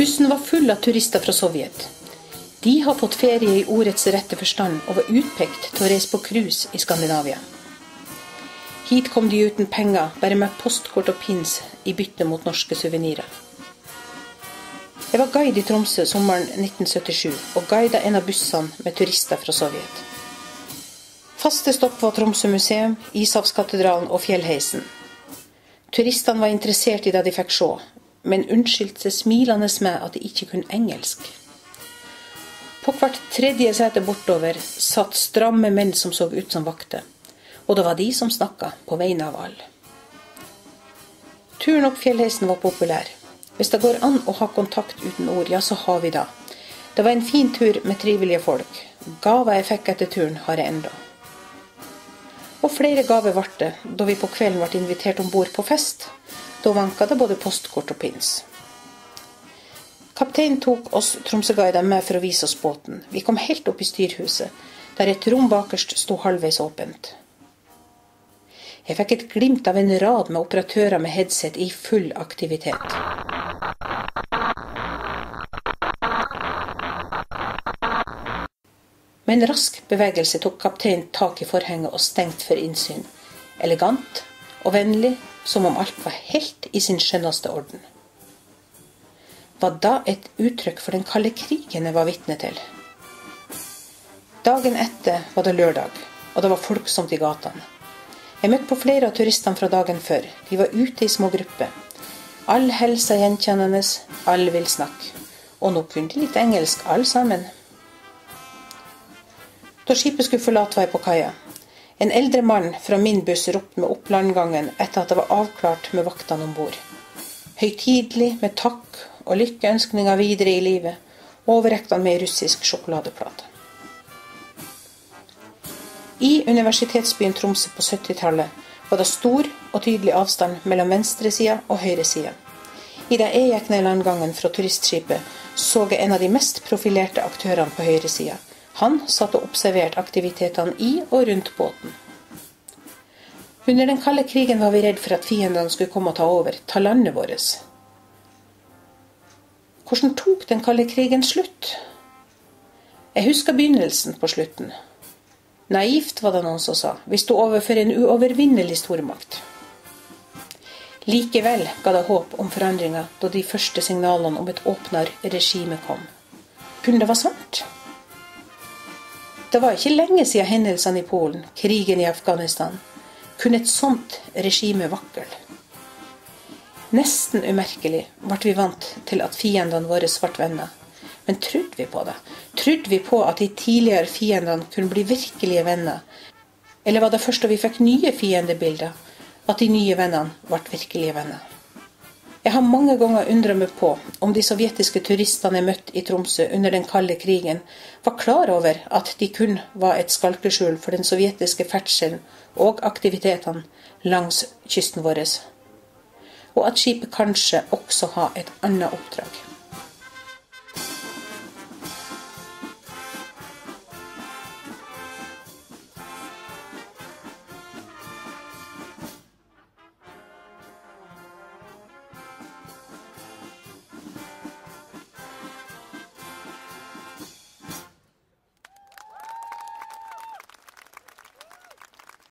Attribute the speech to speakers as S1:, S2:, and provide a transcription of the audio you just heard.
S1: Kysten var full av turister fra Sovjet. De har fått ferie i ordets rette forstand og var utpekt til å reise på cruise i Skandinavia. Hit kom de uten penger, bare med postkort og pins i bytte mot norske suvenirer. Jeg var guide i Tromsø sommeren 1977 og guida en av bussene med turister fra Sovjet. Faste stopp var Tromsø museum, Ishavskatedralen og Fjellheisen. Turistene var interessert i det de fikk se, men unnskyldte seg smilende med at de ikke kunne engelsk. På hvert tredje sete bortover satt stramme menn som så ut som vakter. Og det var de som snakka på vegne av alle. Turen opp fjellheisen var populær. Hvis det går an å ha kontakt uten ord, ja, så har vi det. Det var en fin tur med trivelige folk. Gaver jeg fikk etter turen, har jeg enda. Og flere gaver ble det da vi på kvelden ble invitert om bord på fest. Da vanka det både postkort og pins. Kapteinen tok oss Tromsøguider med for å vise oss båten. Vi kom helt opp i styrhuset, der et rom bakerst sto halvveis åpent. Jeg fikk et glimt av en rad med operatører med headset i full aktivitet. Med en rask bevegelse tok kapteinen tak i forhenget og stengte for innsyn. Elegant og vennlig, som om alt var helt i sin skjønneste orden var da et uttrykk for den kalde krigen jeg var vitne til. Dagen etter var det lørdag, og det var folksomt i gatene. Jeg møtte på flere av turistene fra dagen før. De var ute i små grupper. All helsa gjenkjennende, alle vil snakke. Og nå kunne de litt engelsk, alle sammen. Da skipet skulle forlate, jeg på kaia. En eldre mann fra min buss ropte meg opp landgangen etter at det var avklart med vaktene om bord. Høytidelig, med takk og lykkeønskninger videre i livet, overrekte han ei russisk sjokoladeplate. I universitetsbyen Tromsø på 70-tallet var det stor og tydelig avstand mellom venstresida og høyresida. Idet jeg gikk ned landgangen fra turistskipet, så jeg en av de mest profilerte aktørene på høyresida. Han satt og observerte aktivitetene i og rundt båten. Under den kalde krigen var vi redd for at fiendene skulle komme og ta over, ta landet vårt. Hvordan tok den kalde krigen slutt? Jeg husker begynnelsen på slutten. Naivt, var det noen som sa. Vi sto overfor en uovervinnelig stormakt. Likevel ga det håp om forandringer da de første signalene om et åpnere regime kom. Kunne det være sant? Det var ikke lenge siden hendelsene i Polen, krigen i Afghanistan. Kunne et sånt regime vakle? Nesten umerkelig ble vi vant til at fiendene våre ble venner. Men trodde vi på det? Trodde vi på at de tidligere fiendene kunne bli virkelige venner? Eller var det først da vi fikk nye fiendebilder, at de nye vennene ble virkelige venner? Jeg har mange ganger undra meg på om de sovjetiske turistene jeg møtte i Tromsø under den kalde krigen, var klar over at de kun var et skalkeskjul for den sovjetiske ferdselen og aktivitetene langs kysten vår og at skipet kanskje også har et annet oppdrag.